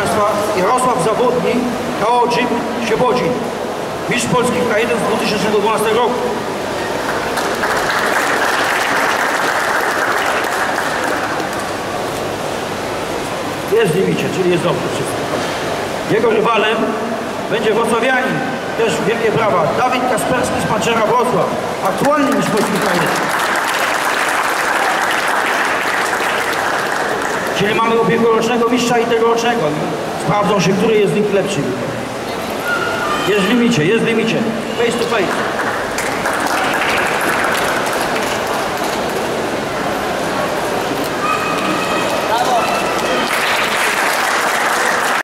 Państwa, Jarosław Zawodni, KO Jeep Siebodzin. Mistrz Polski K1 z 2012 roku. Jest w limicie, czyli jest dobrze wszystko. Jego rywalem będzie Wrocławianin, też wielkie brawa, Dawid Kasperski z Pancera Wrocław, aktualny mistrz Polski K1. Czyli mamy ubiegłorocznego mistrza i tegorocznego. Sprawdzą się, który jest z nich lepszy. Jest w limicie, jest w limicie. Face to face.